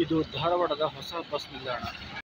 ಇದು ಧಾರವಾಡದ ಹೊಸ ಬಸ್ ನಿಲ್ದಾಣ.